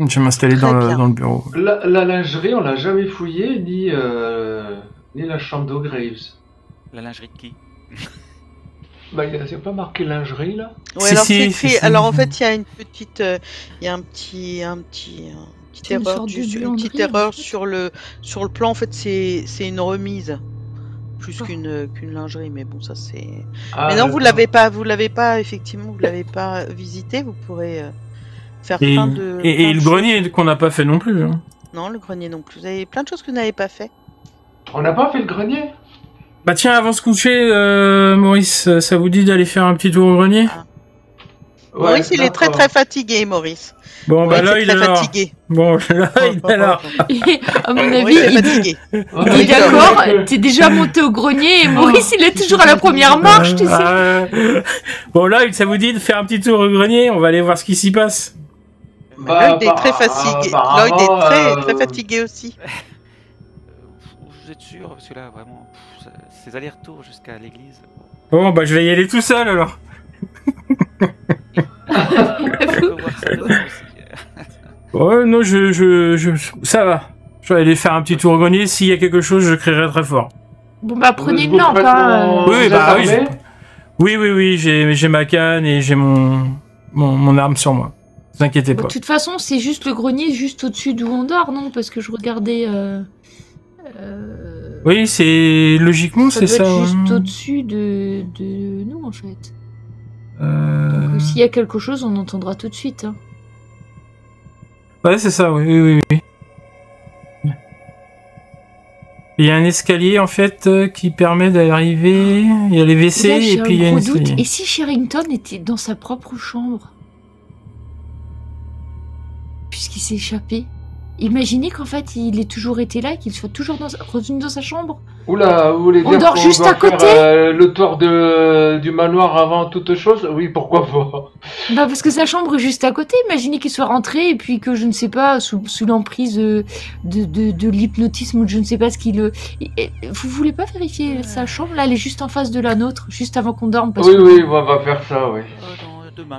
Je vais m'installer dans, le- bien. dans le bureau. La, la lingerie, on l'a jamais fouillée, ni, euh, ni la chambre d'O'Graves. La lingerie de qui? Bah, il n'y a pas marqué lingerie là? Ouais, Si, alors si, c'est si, écrit. si. Alors en fait, il y a une petite, euh, il y a un petit, un petit, un petite C'est une erreur, du- une petite en erreur fait. sur le, sur le plan. En fait, c'est, c'est une remise plus Ah. qu'une, qu'une lingerie. Mais bon, ça c'est. Ah, mais non, vous l'avez pas, vous l'avez pas effectivement, vous l'avez pas visité. Vous pourrez euh, faire Et, plein de. et- plein et de le choses. grenier qu'on n'a pas fait non plus. hein. Non, le grenier non plus. Vous avez plein de choses que vous n'avez pas fait. On n'a pas fait le grenier? Bah tiens, avant de se coucher, euh, Maurice, ça vous dit d'aller faire un petit tour au grenier? Ouais, Maurice, il est très d'accord. très fatigué, Maurice. Bon, bah Maurice là, est il très est là. fatigué. Bon, là, il est là. Et, à mon avis, Maurice est il, fatigué. il est d'accord. d'accord, t'es déjà monté au grenier et Maurice, il est toujours à la première marche, tu sais. Ah, ouais. bon, là, ça vous dit de faire un petit tour au grenier? On va aller voir ce qui s'y passe. Bah, Lloyd est très bah, fatigué. apparemment, Lloyd est très, euh, très fatigué aussi. Vous êtes sûr? Parce que là, vraiment, pff, ces allers-retours jusqu'à l'église. Bon, bah je vais y aller tout seul alors. Ouais, non, je, je, je, ça va. Je vais aller faire un petit tour au grenier. S'il y a quelque chose, je crierai très fort. Bon bah prenez une lampe, hein. Oui, bah oui, Oui, oui, oui, j'ai, j'ai ma canne et j'ai mon, mon, mon arme sur moi. Ne vous inquiétez pas. de toute façon, c'est juste le grenier juste au-dessus d'où on dort, non? Parce que je regardais. Euh, euh, Oui, c'est logiquement c'est ça. être juste hein. au-dessus de, de nous, en fait. Euh, Donc, S'il y a quelque chose, on entendra tout de suite. hein. Ouais, c'est ça. Oui, oui, oui. Il y a un escalier en fait qui permet d'arriver. Il y a les WC Et puis il y a un un gros doute. escalier. Et si Sherrington était dans sa propre chambre? Puisqu'il s'est échappé Imaginez qu'en fait, il ait toujours été là et qu'il soit toujours dans, revenu dans sa chambre. Oula, vous voulez On dire dort qu'on juste doit à côté faire, euh, le tour de, du manoir avant toute chose? Oui, pourquoi pas Bah parce que sa chambre est juste à côté. Imaginez qu'il soit rentré et puis que je ne sais pas sous, sous l'emprise euh, de, de, de l'hypnotisme ou de je ne sais pas ce qu'il. et- Vous voulez pas vérifier sa chambre? Là Elle est juste en face de la nôtre, juste avant qu'on dorme. Parce Oui, que... oui, on va faire ça, oui. Euh, non, demain.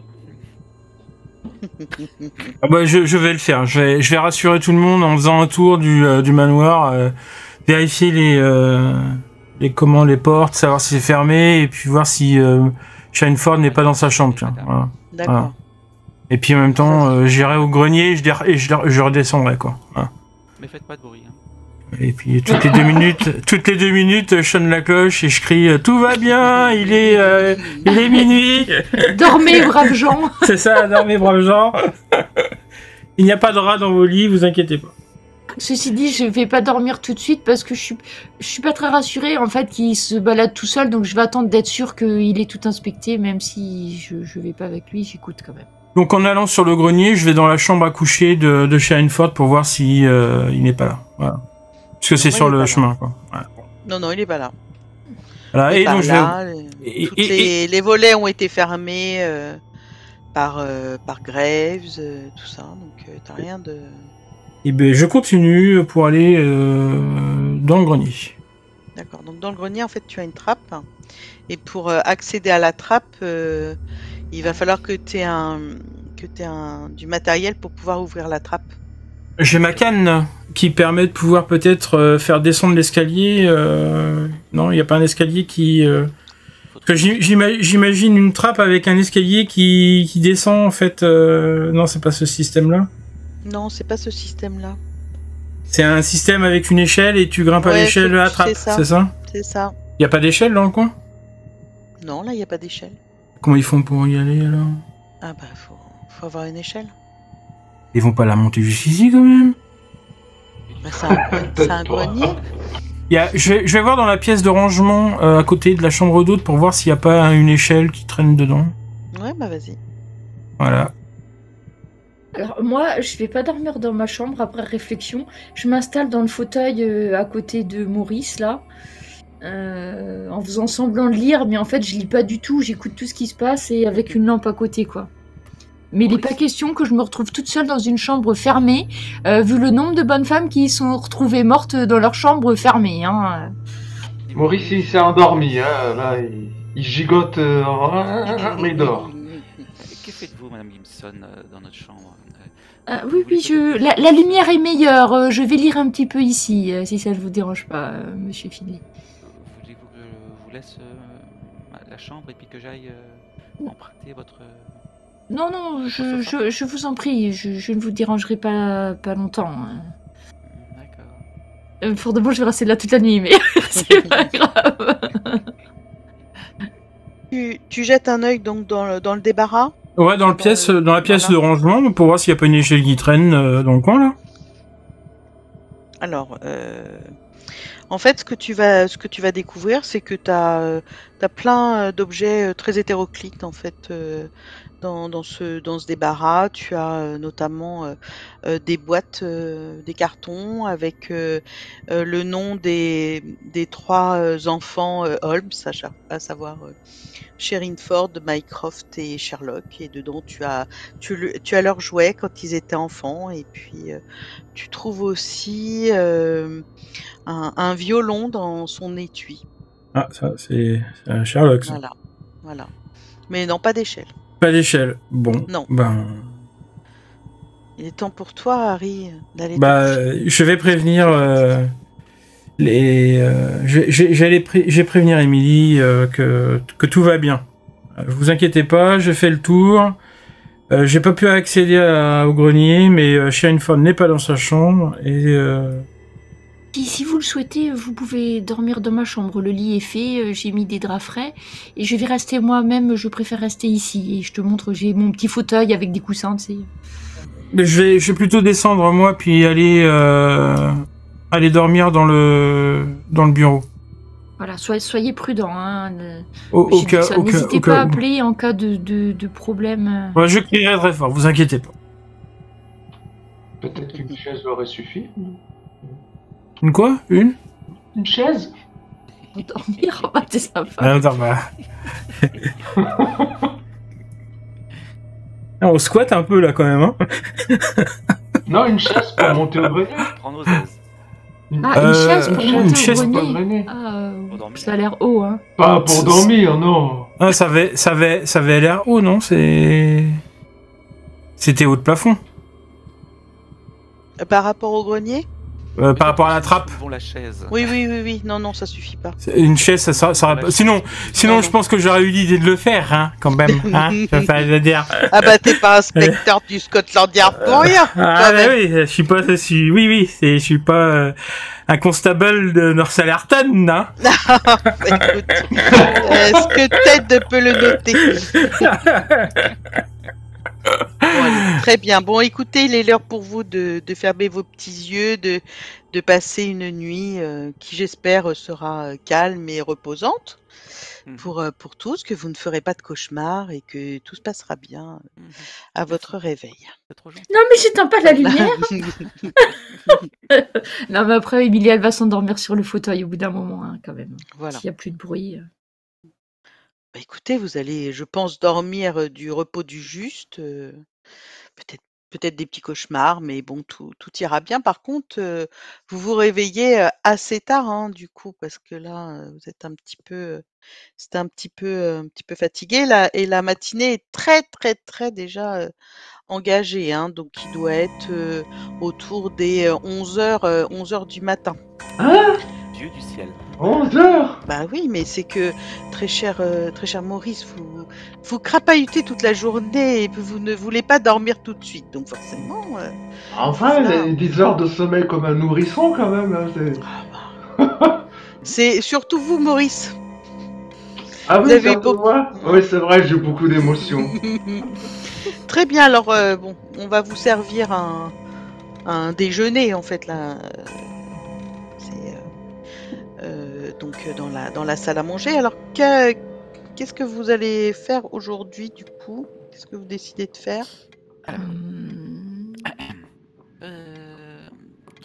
Ah bah, je, je vais le faire. Je vais, je vais rassurer tout le monde en faisant un tour du, euh, du manoir, euh, vérifier les, euh, les comment les portes, savoir si c'est fermé et puis voir si euh, Shineford n'est pas dans sa chambre. tiens. Voilà. D'accord. Et puis en même temps, euh, j'irai au grenier et je, et je, je redescendrai quoi. Voilà. Mais faites pas de bruit. Hein. Et puis toutes les deux minutes, toutes les deux minutes, je sonne la cloche et je crie euh, tout va bien, il est, euh, il est minuit. Dormez, braves gens C'est ça, dormez braves gens. Il n'y a pas de rat dans vos lits, vous inquiétez pas. Ceci dit, je vais pas dormir tout de suite parce que je suis, je suis pas très rassurée en fait qu'il se balade tout seul, donc je vais attendre d'être sûr qu'il est tout inspecté, même si je, je vais pas avec lui, j'écoute quand même. Donc en allant sur le grenier, je vais dans la chambre à coucher de, de Shineford pour voir si euh, il n'est pas là. Voilà. Parce que c'est sur le chemin quoi. Voilà. Non, non, il est pas là. Voilà, et pas donc je les- et- toutes et- les, les volets ont été fermés euh, par, euh, par Graves, euh, tout ça. Donc, euh, t'as rien de. et ben, je continue pour aller euh, dans le grenier. D'accord. Donc, dans le grenier, en fait, tu as une trappe. Et pour euh, accéder à la trappe, euh, il va falloir que tu aies, un, que t'aies un, du matériel pour pouvoir ouvrir la trappe. J'ai ma canne qui permet de pouvoir peut-être euh, faire descendre l'escalier. euh, Non, il n'y a pas un escalier qui. euh, j'imagine une trappe avec un escalier qui, qui descend en fait. euh, Non, c'est pas ce système-là. Non, c'est pas ce système-là. C'est un système avec une échelle et tu grimpes à l'échelle de la trappe. c'est ça. C'est ça? C'est ça. Il n'y a pas d'échelle dans le coin? Non, là, il n'y a pas d'échelle. Comment ils font pour y aller alors? Ah bah, faut, faut avoir une échelle. Ils vont pas la monter jusqu'ici quand même c'est un, un Peut-être pas. grenier. Il y a- je, vais, je vais voir dans la pièce de rangement euh, à côté de la chambre d'hôte pour voir s'il n'y a pas une échelle qui traîne dedans. Ouais, bah vas-y. Voilà. Alors moi, je vais pas dormir dans ma chambre après réflexion. Je m'installe dans le fauteuil euh, à côté de Maurice là, euh, en faisant semblant de lire, mais en fait je lis pas du tout. J'écoute tout ce qui se passe et avec une lampe à côté quoi. Mais il n'est pas question que je me retrouve toute seule dans une chambre fermée, euh, vu le nombre de bonnes femmes qui sont retrouvées mortes dans leur chambre fermée. Hein. Maurice, il s'est endormi, hein, là, il, il gigote, euh, mais il dort. que faites-vous, Madame Gimson, euh, dans notre chambre Euh, Ah, oui, oui, je... la, la lumière est meilleure. Je vais lire un petit peu ici, si ça ne vous dérange pas, monsieur Finley. Voulez-vous que je vous laisse euh, la chambre et puis que j'aille euh, emprunter votre. Non, non, je, je, je vous en prie, je, je ne vous dérangerai pas, pas longtemps. hein. D'accord. Euh, pour de bon, je vais rester là toute la nuit, mais c'est pas grave. Tu, tu jettes un œil donc dans le, dans le débarras? Ouais, dans, le Dans pièce, le- dans la pièce voilà. de rangement, pour voir s'il n'y a pas une échelle qui traîne euh, dans le coin, là. Alors, euh, en fait, ce que tu vas, ce que tu vas découvrir, c'est que tu as, plein d'objets très hétéroclites en fait euh, dans, dans ce dans ce débarras. Tu as euh, notamment euh, euh, des boîtes, des cartons avec le nom des des trois enfants Holmes, à, à savoir Sherine Ford, Mycroft et Sherlock. Et dedans, tu as tu, tu as leurs jouets quand ils étaient enfants et puis tu trouves aussi un, un violon dans son étui. Ah, ça, c'est Sherlock, ça. Voilà, voilà. Mais non, pas d'échelle. Pas d'échelle. Bon. Non. Ben, Il est temps pour toi, Harry, d'aller. bah, je vais prévenir euh, les. euh, J'allais pré- prévenir Emily euh, que, que tout va bien. Vous inquiétez pas, je fais le tour. J'ai pas pu accéder à- au grenier, mais Sharon n'est pas dans sa chambre et. Si, si vous le souhaitez, vous pouvez dormir dans ma chambre. Le lit est fait, euh, j'ai mis des draps frais. Et je vais rester moi-même, je préfère rester ici. Et je te montre, j'ai mon petit fauteuil avec des coussins, tu sais. Je vais, je vais plutôt descendre moi, puis aller, euh, aller dormir dans le, dans le bureau. Voilà, soyez, soyez prudents. Hein. Au, au cas, au N'hésitez pas à appeler en cas de, de, de problème. Ouais, je crierai très fort, vous inquiétez pas. Peut-être qu'une chaise aurait suffi. Une quoi? Une? Une chaise? Pour dormir, bah, c'est sympa. Ah, Attends, bah. Ah, On squatte un peu là quand même. Hein. Non, une chaise pour monter au grenier. Prends nos aises. Ah, une Euh, chaise pour une monter chaise au grenier. Ah, euh, ça a l'air haut, hein. Pas pour dormir, non. Ah, ça avait, ça avait, ça avait l'air haut, non? C'est, c'était haut de plafond. Euh, Par rapport au grenier? Euh, par rapport à la trappe. Bon, la chaise. Oui, oui, oui, oui. Non, non, ça suffit pas. Une chaise, ça, ça, ça aurait pas- Sinon, sinon, Non, je non. pense que j'aurais eu l'idée de le faire, hein, quand même. Hein, je vais pas le dire. Ah bah t'es pas inspecteur du Scotland Yard pour rien. Ah bah même. oui, je suis pas, je suis, oui oui, c'est, je suis pas euh, un constable de Northallerton, hein. Bah, écoute, Est-ce que Ted peut le noter? Bon, Très bien. Bon, écoutez, il est l'heure pour vous de, de fermer vos petits yeux, de, de passer une nuit euh, qui, j'espère, sera euh, calme et reposante Mhm. pour, euh, pour tous, que vous ne ferez pas de cauchemars et que tout se passera bien Mhm. à votre réveil. Trop. Non, mais j'éteins pas la lumière. non, mais après, Emilie, elle va s'endormir sur le fauteuil au bout d'un moment, hein, quand même. voilà. S'il n'y a plus de bruit. Bah, écoutez, vous allez, je pense, dormir du repos du juste. peut-être, peut-être des petits cauchemars, mais bon, tout, tout ira bien. Par contre, vous vous réveillez assez tard, hein, du coup, parce que là, vous êtes un petit peu, euh, c'est un petit peu, un petit peu fatigué là, et la matinée est très, très, très déjà engagée, hein, donc il doit être autour des 11 heures, 11 heures du matin. Hein Du ciel. 11 heures Bah oui, mais c'est que très cher, euh, très cher Maurice, vous vous crapahutez toute la journée et vous ne voulez pas dormir tout de suite, donc forcément. euh, Enfin, Ça. les 10 heures de sommeil comme un nourrisson quand même. hein, c'est- c'est surtout vous, Maurice. Ah Vous oui, avez surtout beaucoup- moi Oui, c'est vrai, j'ai beaucoup d'émotions. Très bien. Alors euh, bon, on va vous servir un, un déjeuner en fait là. Donc euh, dans la dans la salle à manger. Alors que- qu'est-ce que vous allez faire aujourd'hui du coup? Qu'est-ce que vous décidez de faire? Hum, Euh,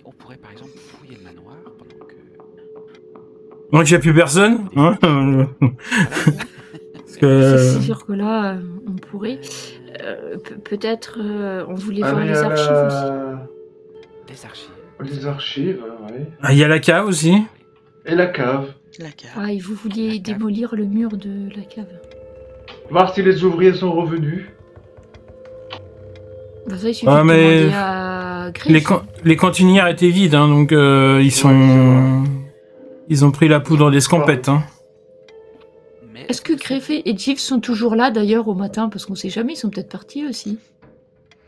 on pourrait par exemple fouiller le manoir pendant que. Donc il n'y a plus personne? Hein euh, parce que, C'est sûr que là, euh, on pourrait. Euh, pe- Peut-être euh, on voulait voir Aller les archives la- aussi. Les archives. Les archives, oui. Ah, il y a la cave aussi? Et la cave. La cave. Ah, et vous vouliez La cave. démolir le mur de la cave. Voir si les ouvriers sont revenus. Bah, ça, il suffit Ah, de mais demander à Griff. Les, can- les cantinières étaient vides, hein, donc euh, ils sont. Ils ont pris la poudre d'escampette. Hein. Mais Est-ce que Greffé et Jeeves sont toujours là d'ailleurs au matin? Parce qu'on sait jamais, ils sont peut-être partis aussi.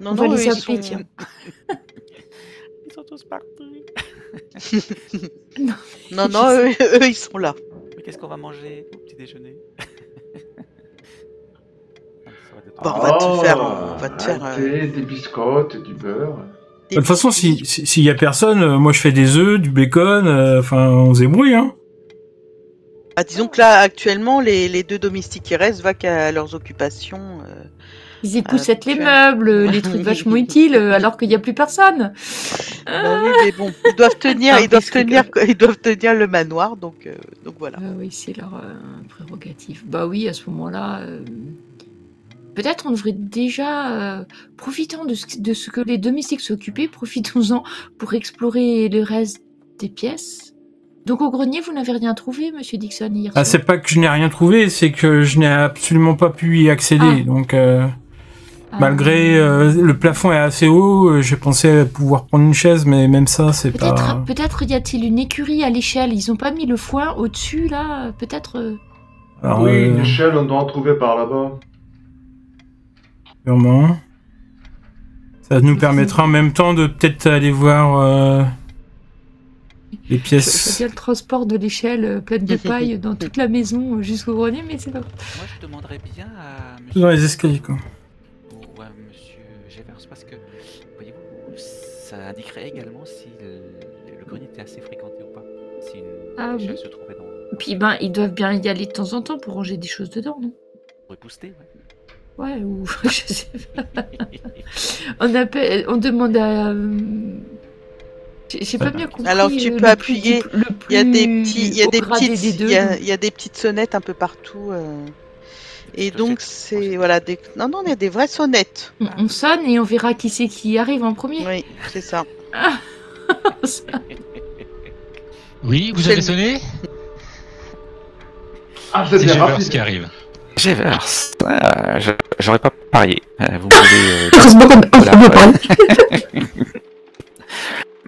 Non, On va non, les eux, ils appeler, sont- tiens. Ils sont tous partis. Non, non, eux, eux, ils sont là. Mais qu'est-ce qu'on va manger au petit déjeuner? Bon, on va te faire, on va te faire, un euh, thé, des biscottes, du beurre. Des De toute façon, petits- si- si- s'il y a personne, euh, moi je fais des œufs, du bacon, euh, enfin on se débrouille. Hein. Ah, disons que là, actuellement, les, les deux domestiques qui restent va qu'à leurs occupations. Euh, Ils époussettent les tu- meubles, les trucs vachement utiles, euh, alors qu'il n'y a plus personne. Bah oui, mais bon, ils doivent tenir, Ah, ils doivent tenir, ils doivent tenir le manoir, donc, euh, donc voilà. Ah oui, c'est leur euh, prérogative. Bah oui, à ce moment-là, euh, peut-être on devrait déjà, euh, profitant de ce, de ce que les domestiques s'occupaient, profitons-en pour explorer le reste des pièces. Donc au grenier, vous n'avez rien trouvé, Monsieur Dixon, hier Ah, c'est pas que je n'ai rien trouvé, c'est que je n'ai absolument pas pu y accéder. Ah. Donc euh, Ah, malgré euh, le plafond est assez haut, euh, j'ai pensé pouvoir prendre une chaise, mais même ça c'est Peut-être pas. peut-être y a-t-il une écurie à l'échelle. Ils ont pas mis le foin au-dessus, là Peut-être... euh, Alors, oui, euh, une échelle, on doit en trouver par là-bas. sûrement. Ça nous permettra en même temps de peut-être aller voir euh, les Je pièces. bien le transport de l'échelle pleine de paille dans toute la maison jusqu'au grenier, mais c'est pas. Moi, je demanderais bien à Dans monsieur, les escaliers quoi. Indiquerait également si le, le grenier était assez fréquenté ou pas. Si une Ah oui. se trouvait dans. Puis ben, ils doivent bien y aller de temps en temps pour ranger des choses dedans, non? Pour ouais. Ouais, ou je sais pas. On appelle, on demande à. euh, J'ai pas bien compris. Alors, tu peux appuyer, Il y a des petits, il y a des petites, des deux. il y a, il y a des petites sonnettes un peu partout. euh, Et Je donc c'est voilà des, non non, il y a des vraies sonnettes. On, on sonne et on verra qui c'est qui arrive en premier. Oui, c'est ça. Oui, vous avez le- sonné? Ah, C'est c'était Gevers rapide. qui arrive. Gevers, euh, je- j'aurais pas parié. Euh, vous pouvez. euh, Voilà.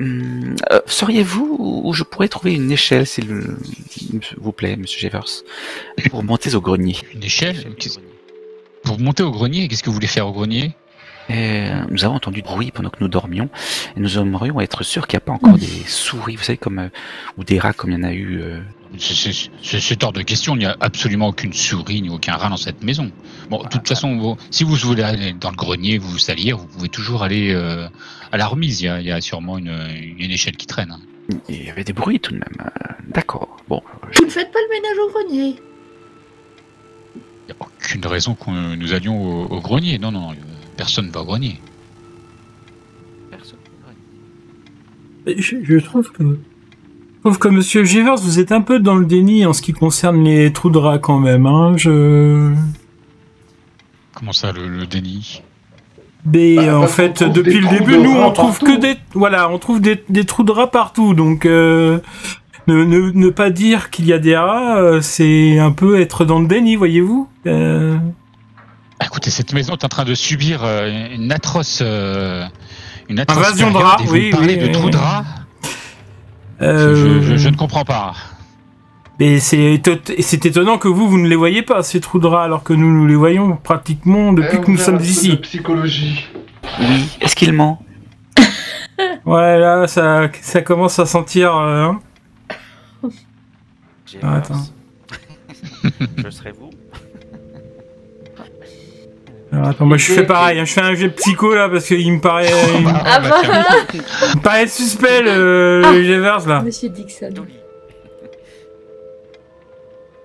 Hum, euh, Sauriez-vous où je pourrais trouver une échelle, s'il vous plaît, monsieur Gevers, pour monter au grenier? Une échelle. Pour monter au grenier, qu'est-ce que vous voulez faire au grenier? Et, euh, nous avons entendu du bruit pendant que nous dormions, et nous aimerions être sûrs qu'il n'y a pas encore des souris, vous savez, comme euh, ou des rats comme il y en a eu. euh, C'est- hors de question, il n'y a absolument aucune souris ni aucun rat dans cette maison. Bon, de toute façon, vous- si vous voulez aller dans le grenier, vous vous salir, vous pouvez toujours aller euh, à la remise, il y a, il y a sûrement une, une échelle qui traîne. Il y avait des bruits tout de même. D'accord. Bon, Vous ne faites pas le ménage au grenier. Il n'y a aucune raison que nous allions au, au grenier. Non, non, euh, personne ne va au grenier. personne. Je, je trouve que. Je trouve que Monsieur Givers, vous êtes un peu dans le déni en ce qui concerne les trous de rats quand même. Hein. Je. Comment ça, le, le déni? Mais Bah, en fait, depuis le début, nous, on trouve partout. que des, voilà, on trouve des, des trous de rats partout. Donc, euh, ne, ne, ne pas dire qu'il y a des rats, euh, c'est un peu être dans le déni, voyez-vous. Euh, Ah, Écoutez, cette maison est en train de subir euh, une atroce, euh, une atroce Invasion de rats, vous oui, me parlez oui, de oui, de rats. euh, Je, je- je ne comprends pas. Mais c'est éto- c'est étonnant que vous, vous ne les voyez pas, ces trous de rats, alors que nous, nous les voyons pratiquement depuis Eh, que on nous sommes ici. de psychologie. Oui. Est-ce qu'il ment? Ouais, là, ça, ça commence à sentir... euh, hein. Ah, attends. je serai vous. Alors, attends, moi je fais pareil, hein, je fais un jeu de psycho là, parce qu'il me paraît... il me- Ah bah, il me paraît suspect, le, Ah. le là. Monsieur Dixon.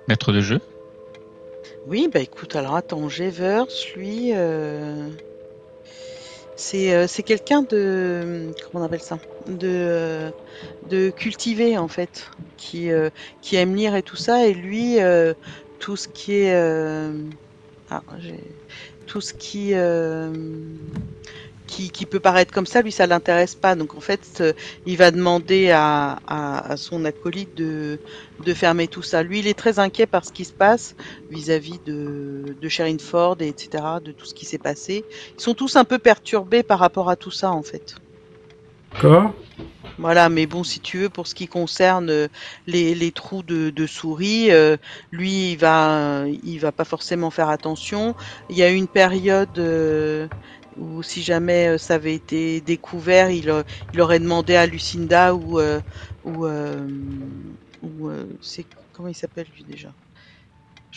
Maître de jeu Oui, bah écoute, alors attends, Gevers, lui, euh, c'est euh, c'est quelqu'un de comment on appelle ça, de euh, de cultivé en fait, qui euh, qui aime lire et tout ça, et lui, euh, tout ce qui est euh, ah, j'ai tout ce qui euh, qui, qui peut paraître comme ça, lui, ça l'intéresse pas. Donc en fait, euh, il va demander à, à, son acolyte de, de fermer tout ça. Lui, il est très inquiet par ce qui se passe vis-à-vis de, de Sherine Ford et etc., de tout ce qui s'est passé. Ils sont tous un peu perturbés par rapport à tout ça, en fait. D'accord. Voilà, mais bon, si tu veux, pour ce qui concerne euh, les, les trous de, de souris, euh, lui, il va, il va pas forcément faire attention. Il y a une période euh, où, si jamais euh, ça avait été découvert, il, il aurait demandé à Lucinda ou, euh, ou, ou c'est comment il s'appelle lui déjà?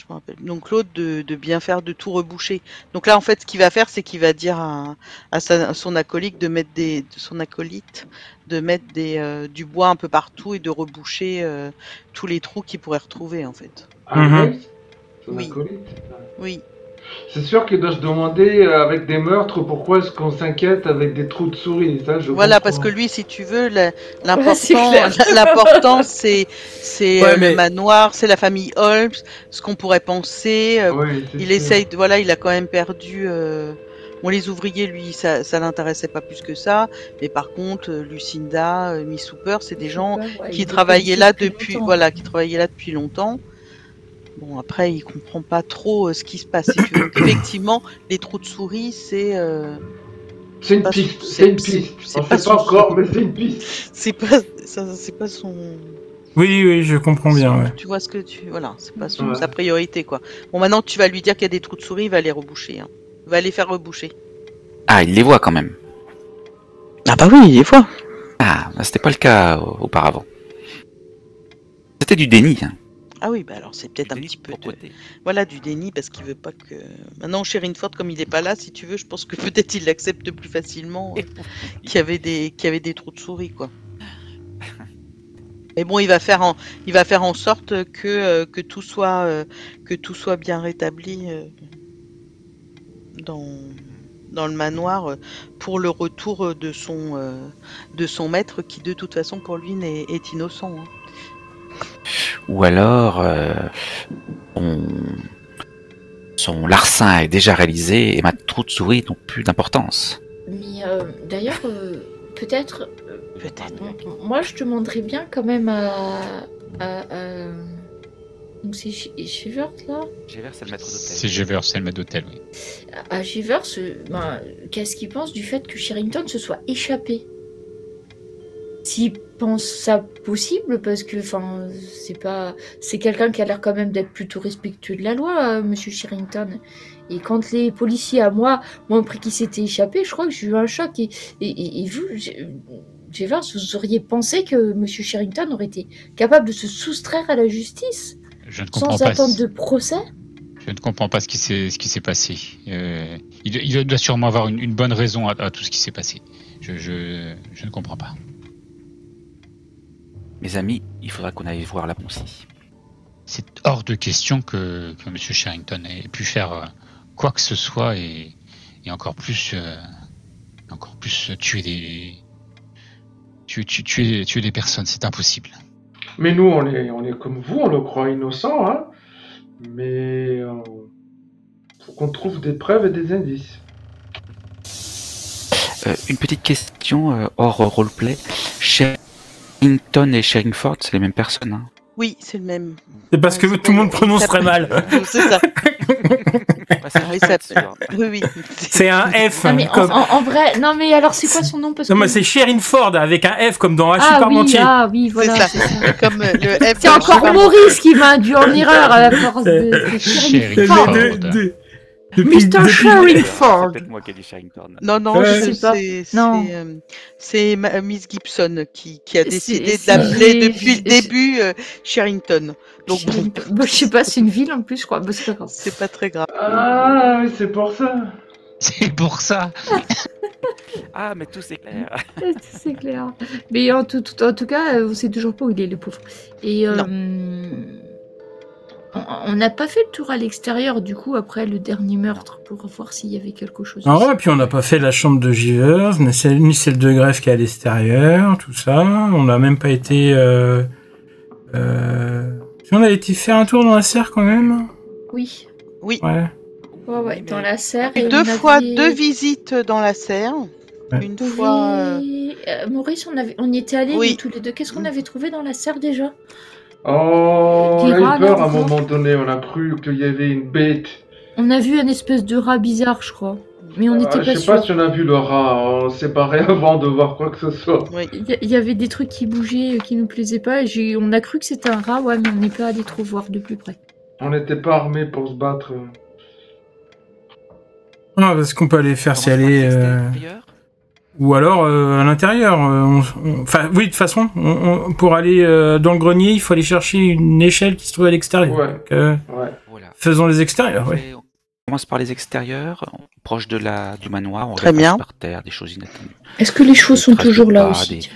Je me rappelle. Donc l'autre de, de bien faire, de tout reboucher. Donc là, en fait, ce qu'il va faire, c'est qu'il va dire à, à, sa- à son acolyte de mettre des, de son acolyte de mettre des, euh, du bois un peu partout et de reboucher euh, tous les trous qu'il pourrait retrouver en fait. Ah, Son Oui. acolyte? Oui, C'est sûr qu'il doit se demander, euh, avec des meurtres, pourquoi est-ce qu'on s'inquiète avec des trous de souris. Ça, je voilà, comprends. parce que lui, si tu veux, la- l'important, c'est, c'est Ouais, euh, mais- le manoir, c'est la famille Holmes, ce qu'on pourrait penser. euh, c'est il sûr. essaye, de, voilà, il a quand même perdu. euh, Bon, les ouvriers, lui, ça, ça l'intéressait pas plus que ça. Mais par contre, euh, Lucinda, euh, Miss Hooper, c'est des gens Ouais, qui il travaillait est là depuis voilà qui travaillait là depuis longtemps. Bon après il comprend pas trop euh, ce qui se passe. si tu veux. Donc, effectivement les trous de souris c'est euh, C'est une pas- piste, c'est- c'est une piste. c'est pas son- encore, mais c'est une piste. c'est pas ça c'est pas son Oui, oui, je comprends bien. Ouais. tu vois ce que tu voilà c'est pas son, Ouais. sa priorité quoi. Bon maintenant tu vas lui dire qu'il y a des trous de souris il va les reboucher. Hein. Il va les faire reboucher. Ah, il les voit quand même. Ah bah oui des fois. Ah, bah, c'était pas le cas auparavant. C'était du déni. Hein. Ah oui bah alors c'est peut-être un petit peu de... voilà du déni parce qu'il veut pas que maintenant Sherine Ford comme il est pas là si tu veux je pense que peut-être il l'accepte plus facilement. euh, qu'il y avait des qu'il y avait des trous de souris quoi. Mais bon, il va faire en il va faire en sorte que euh, que tout soit euh, que tout soit bien rétabli dans dans le manoir pour le retour de son de son maître qui de toute façon pour lui n'est- est innocent. hein. Ou alors, euh, son... son larcin est déjà réalisé et ma trou de souris n'ont plus d'importance. Mais euh, d'ailleurs, euh, peut-être. euh, Peut-être. moi, je demanderais bien quand même à. à, à- Donc, c'est Sh- Shivers là? J'ai c'est le maître d'hôtel. C'est Jever, c'est le maître d'hôtel, oui. À Shivers, ben, qu'est-ce qu'il pense du fait que Sherrington se soit échappé? S'il pense ça possible, parce que enfin, c'est pas, c'est quelqu'un qui a l'air quand même d'être plutôt respectueux de la loi, euh, Monsieur Sherrington. Et quand les policiers à moi m'ont appris qu'il s'était échappé, je crois que j'ai eu un choc. Et, et, et- et vous, Jevers, vous auriez pensé que Monsieur Sherrington aurait été capable de se soustraire à la justice Je ne comprends sans pas. attendre de procès? Je ne comprends pas ce qui s'est ce qui s'est passé. Euh, il, il doit sûrement avoir une, une bonne raison à, à tout ce qui s'est passé. Je, je, je ne comprends pas. Mes amis, il faudra qu'on aille voir la Poncy. C'est hors de question que, que M. Sherrington ait pu faire euh, quoi que ce soit et, et encore plus euh, encore plus tuer des tuer, tuer, tuer, tuer des personnes. C'est impossible. Mais nous, on est, on est comme vous, on le croit innocent, hein. Mais euh, faut qu'on trouve des preuves et des indices. Euh, une petite question euh, hors roleplay. Sherrington et Sheringford, c'est les mêmes personnes. Hein Oui, c'est le même. C'est parce que tout le monde prononce très mal. C'est ça. Oui, oui. C'est un F. Ah, mais en, comme... en- en vrai, non mais alors c'est quoi son nom? Parce Non, que... mais c'est Sherine Ford avec un F comme dans ah oui, Parmentier. ah oui, voilà. c'est. Comme euh, le F. C'est encore Maurice qui m'a induit en erreur à la force de, de Sherrington. Mais Ford. de- de- depuis- Mr. depuis- Sherringford. C'est peut-être moi qui ai dit Sherrington. Non, non, Ouais, je sais pas. c'est Non. c'est, euh, Miss Gibson qui, qui a décidé de l'appeler depuis le début euh, Sherrington. Donc bon, je sais pas, c'est une ville en plus, je crois. Bah, c'est pas grave. c'est pas très grave. Ah, oui, c'est pour ça. C'est pour ça. Ah, mais tout c'est clair. c'est clair. Mais en tout, tout- en tout cas, euh, on sait toujours pas où il est, le pauvre. Et euh, on- n'a pas fait le tour à l'extérieur, du coup, après le dernier meurtre, pour voir s'il y avait quelque chose. Ah ouais, puis on n'a pas fait la chambre de Givers, ni celle, ni celle de greffe qui est à l'extérieur, tout ça. On n'a même pas été. Euh, euh... Si on a été faire un tour dans la serre quand même. Oui. Oui, Ouais. Ouais, ouais, dans la serre. Et deux fois avait- deux visites dans la serre. Ouais. Une fois. euh, euh, Maurice, on, avait... on y était allés Oui. tous les deux. Qu'est-ce qu'on avait trouvé dans la serre déjà? Oh, on a eu peur à un moment donné, on a cru qu'il y avait une bête. On a vu un espèce de rat bizarre, je crois. Mais on Ah, n'était je pas sais sûr. pas si on a vu le rat, on s'est barré avant de voir quoi que ce soit. Oui. Il y, avait des trucs qui bougeaient, euh, qui nous plaisaient pas. et On a cru que c'était un rat, ouais, mais on n'est pas allé trop voir de plus près. On n'était pas armés pour se battre. Ah, parce qu'on peut aller faire par aller. euh. Ou alors euh, à l'intérieur. euh, Enfin, oui, de toute façon, on- on- pour aller euh, dans le grenier, il faut aller chercher une échelle qui se trouve à l'extérieur. Ouais. Donc, euh, Ouais. Voilà. faisons les extérieurs, On oui. fait- on commence par les extérieurs, proche de la, du manoir, on Très bien. par terre, des choses inattendues. Est-ce que les Des sont toujours là pas, aussi Des,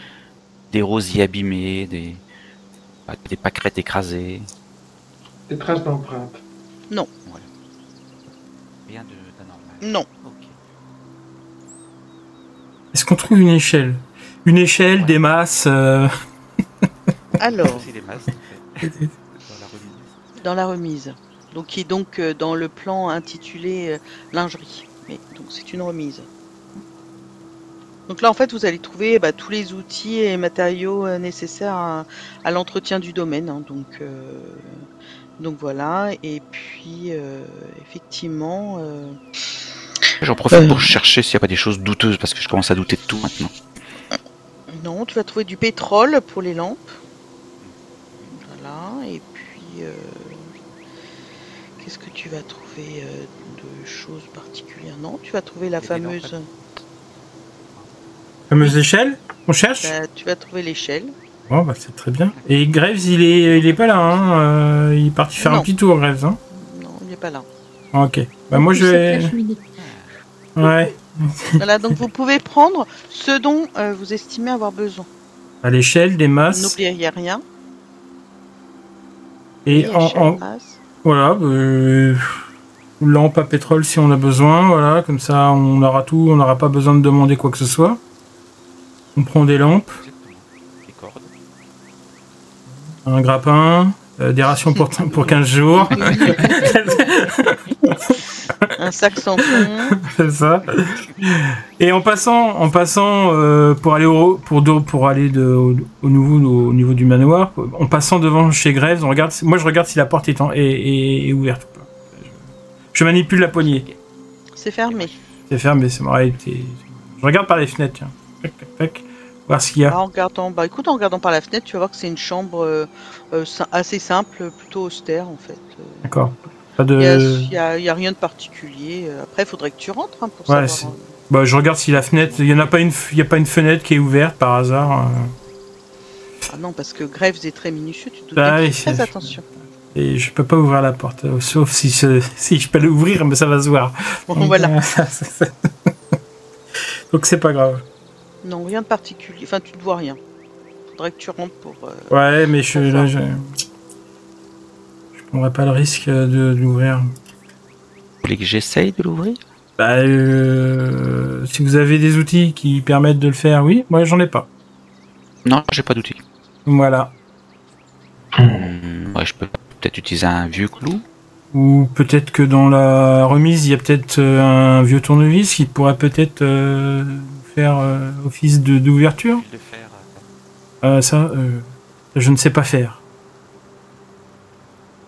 des rosiers abîmés, des, des pâquerettes écrasées. Des traces d'empreintes. Rien de- d'anormal. Non. Est-ce qu'on trouve une échelle? Une échelle, Ouais. des masses. euh, Alors, C'est les masses, en fait, dans la remise. dans la remise. Donc, qui est donc euh, dans le plan intitulé euh, lingerie. Mais, donc, c'est une remise. Donc là, en fait, vous allez trouver bah, tous les outils et matériaux euh, nécessaires à, à l'entretien du domaine. hein. donc, euh, donc voilà. Et puis, euh, effectivement, euh, J'en profite Euh. pour chercher s'il n'y a pas des choses douteuses, parce que je commence à douter de tout maintenant. non, tu vas trouver du pétrole pour les lampes. Voilà. Et puis, euh, qu'est-ce que tu vas trouver euh, de choses particulières? Non, tu vas trouver la fameuse. lampes. fameuse échelle On cherche? Bah, tu vas trouver l'échelle. Bon, bah c'est très bien. Et Graves, il est, il est pas là, hein. euh, il est parti faire un petit tour, Graves. Hein. Non, il n'est pas là. Ok. Bah moi je vais. Ouais. Voilà, donc vous pouvez prendre ce dont euh, vous estimez avoir besoin. À l'échelle, des masses. N'oubliez rien. Et en, voilà, euh, lampe à pétrole si on a besoin, voilà, comme ça on aura tout, on n'aura pas besoin de demander quoi que ce soit. On prend des lampes. Des cordes. un grappin, euh, des rations pour, pour 15 jours, Un sac sans fond. c'est ça. Et en passant, en passant euh, pour aller au pour de- pour aller de, au, au nouveau au niveau du manoir, en passant devant chez Graves, on regarde. Moi je regarde si la porte est, en- est, est- est ouverte. ou pas. Je manipule la poignée. C'est fermé. C'est fermé, c'est vrai. t'es- Je regarde par les fenêtres, tiens. Tac, tac, tac. Voir ce qu'il y a. Ah, en regardant, bah écoute, en regardant par la fenêtre, tu vas voir que c'est une chambre euh, euh, assez simple, plutôt austère en fait. D'accord. Pas Il y, a, de. il y a- il y a rien de particulier. Après, il faudrait que tu rentres hein, pour Ouais, savoir. c'est- euh, Bah, je regarde si la fenêtre. Il y en a pas une. Il y a pas une fenêtre qui est ouverte par hasard. euh, Ah non, parce que Graves est très minutieux, tu dois Ah oui, faire c'est- attention. Et je peux pas ouvrir la porte, euh, sauf si je, si je peux l'ouvrir, mais ça va se voir. Bon, Donc, voilà. euh, Donc c'est pas grave. Non, rien de particulier. Enfin, tu ne vois rien. Faudrait que tu rentres pour. euh, Ouais, mais je là, je, je prendrais pas le risque de, de l'ouvrir. Vous voulez que j'essaye de l'ouvrir? Bah, euh, si vous avez des outils qui permettent de le faire, oui. Moi, j'en ai pas. Non, j'ai pas d'outil. Voilà. Hmm, ouais, je peux peut-être utiliser un vieux clou. Ou peut-être que dans la remise, il y a peut-être euh, un vieux tournevis qui pourrait peut-être euh, faire euh, office de d'ouverture. Euh, ça, euh, je ne sais pas faire.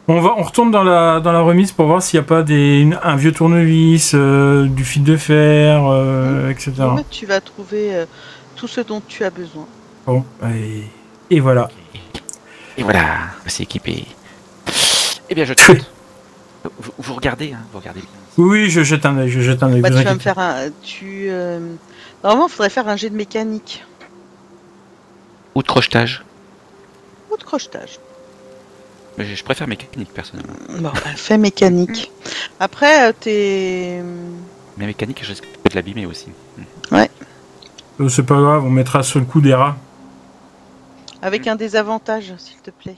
On va, on retourne dans la dans la remise pour voir s'il n'y a pas des une- un vieux tournevis, euh, du fil de fer, euh, etc. en fait, tu vas trouver euh, tout ce dont tu as besoin. Bon, et, et voilà. Et voilà, c'est équipé. Eh bien, je tente. Vous, vous regardez, hein, vous regardez bien. Oui, je jette un œil, je jette un œil. Bah, tu vas me faire un. Tu. euh, Normalement, il faudrait faire un jet de mécanique Ou de crochetage. ou de crochetage. Mais je préfère mécanique, personnellement. Bon, bah, fais mécanique. Après, euh, t'es. Mais mécanique, je risque de l'abîmer aussi. Euh, C'est pas grave, on mettra sur le coup des rats. Avec un désavantage, s'il te plaît.